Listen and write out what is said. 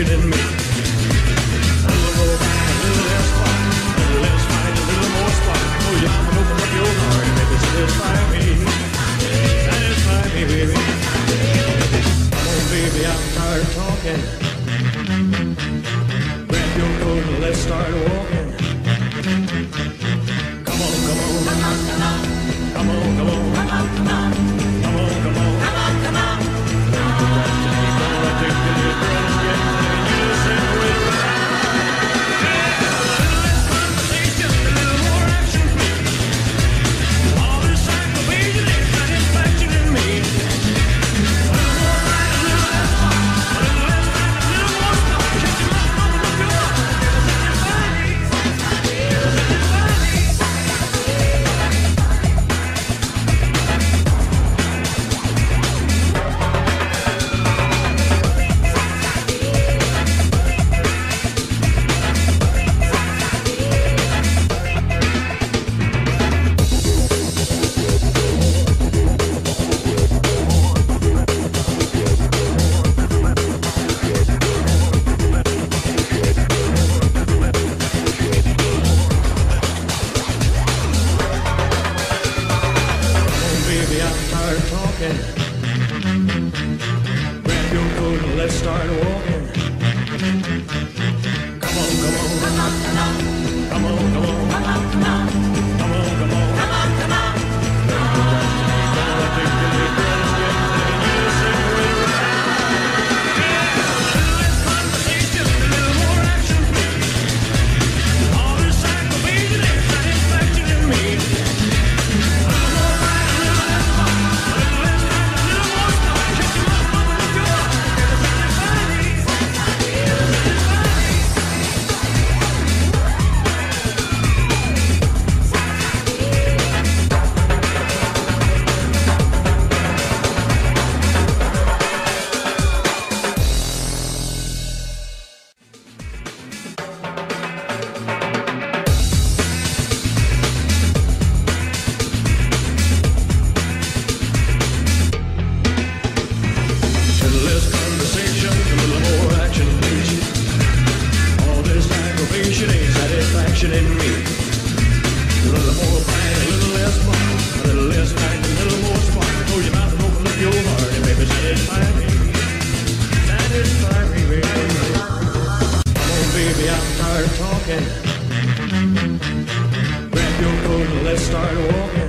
questioning me. A little more back, a little less back, a little less right, a little more spot. Oh yeah, I'm gonna open up your heart and baby, satisfy me, satisfy me, baby. Come on, baby, I'm tired of talking. Grab your coat and let's start walking. let's start walking. start walking.